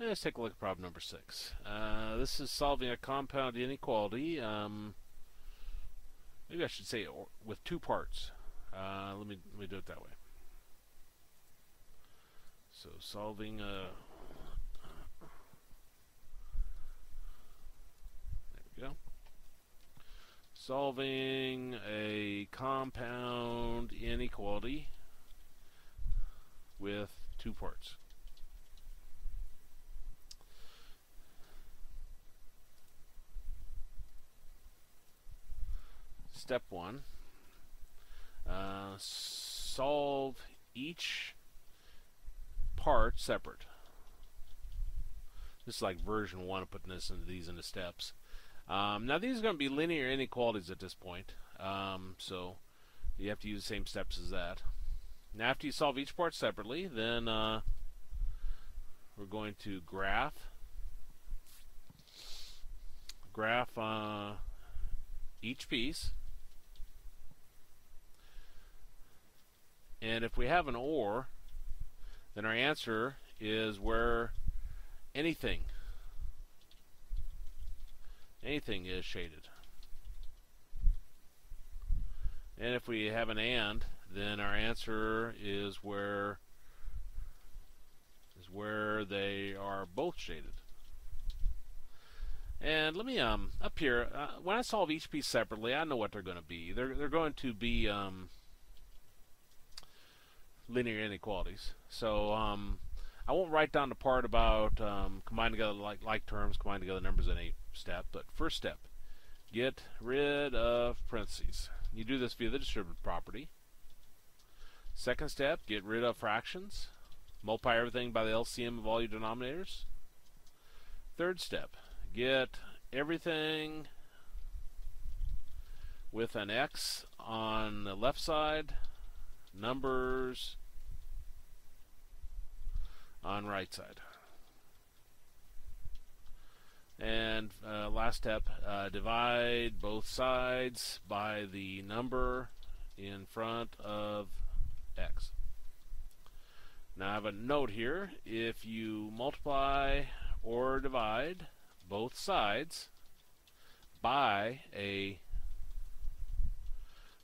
Let's take a look at problem number six. Uh, this is solving a compound inequality. Um, maybe I should say with two parts. Uh, let me let me do it that way. So solving a there we go. Solving a compound inequality with two parts. Step one. Uh, solve each part separate. This is like version one of putting this into these into steps. Um, now these are going to be linear inequalities at this point, um, so you have to use the same steps as that. Now after you solve each part separately, then uh, we're going to graph graph uh, each piece. And if we have an OR, then our answer is where anything anything is shaded. And if we have an AND, then our answer is where is where they are both shaded. And let me um up here uh, when I solve each piece separately, I know what they're going to be. They're they're going to be um, linear inequalities. So um, I won't write down the part about um, together like like terms, combine together numbers in a step. But first step, get rid of parentheses. You do this via the distributive property. Second step, get rid of fractions. Multiply everything by the LCM of all your denominators. Third step, get everything with an x on the left side, numbers on right side. And uh, last step, uh, divide both sides by the number in front of x. Now I have a note here. If you multiply or divide both sides by a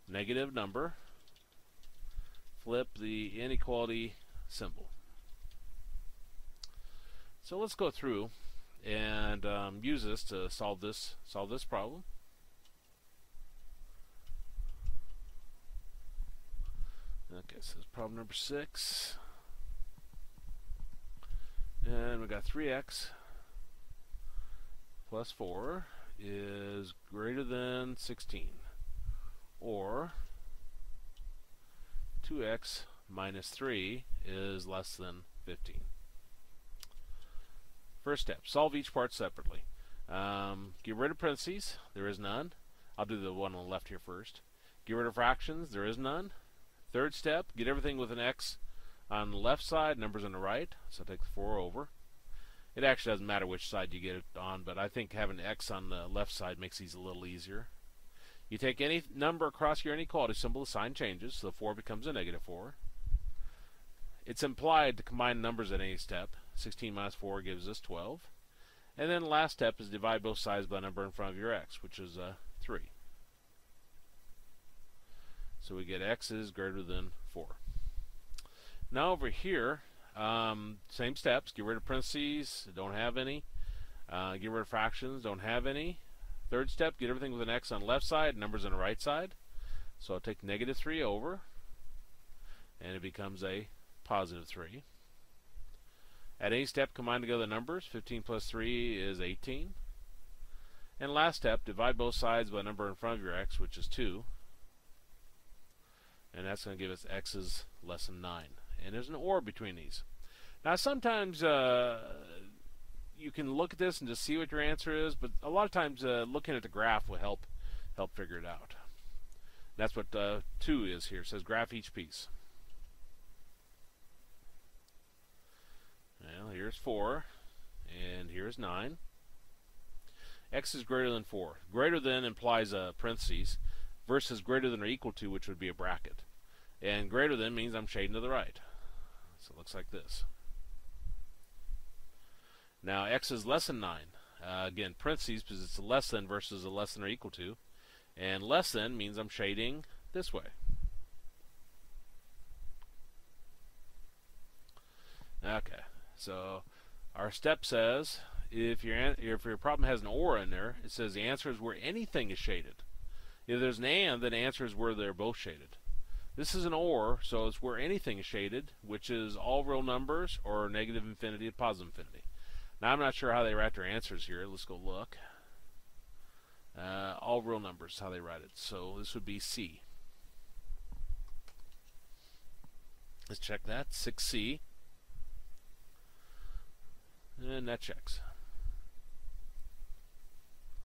negative number, flip the inequality symbol. So let's go through and um, use this to solve this solve this problem. Okay, so it's problem number six. And we got 3x plus 4 is greater than 16. Or 2x minus 3 is less than 15. First step, solve each part separately. Um, get rid of parentheses, there is none. I'll do the one on the left here first. Get rid of fractions, there is none. Third step, get everything with an x on the left side, numbers on the right. So take the 4 over. It actually doesn't matter which side you get it on, but I think having x on the left side makes these a little easier. You take any number across your inequality symbol, the sign changes, so the 4 becomes a negative 4. It's implied to combine numbers at any step. 16 minus 4 gives us 12. And then the last step is divide both sides by the number in front of your x, which is uh, 3. So we get x is greater than 4. Now over here, um, same steps. Get rid of parentheses, don't have any. Uh, get rid of fractions, don't have any. Third step, get everything with an x on the left side, numbers on the right side. So I'll take negative 3 over, and it becomes a positive 3. At any step, combine together the numbers. 15 plus 3 is 18. And last step, divide both sides by a number in front of your x, which is 2. And that's going to give us x is less than 9. And there's an OR between these. Now, sometimes uh, you can look at this and just see what your answer is, but a lot of times uh, looking at the graph will help help figure it out. That's what uh, 2 is here. It says graph each piece. Well, here's 4, and here's 9. x is greater than 4. Greater than implies a parentheses versus greater than or equal to, which would be a bracket. And greater than means I'm shading to the right. So it looks like this. Now x is less than 9. Uh, again, parentheses because it's less than versus a less than or equal to. And less than means I'm shading this way. Okay, so our step says if your if your problem has an or in there, it says the answer is where anything is shaded. If there's an and, then the answer is where they're both shaded. This is an or, so it's where anything is shaded, which is all real numbers or negative infinity and positive infinity. Now I'm not sure how they write their answers here. Let's go look. Uh, all real numbers, how they write it. So this would be C. Let's check that. 6C. And that checks.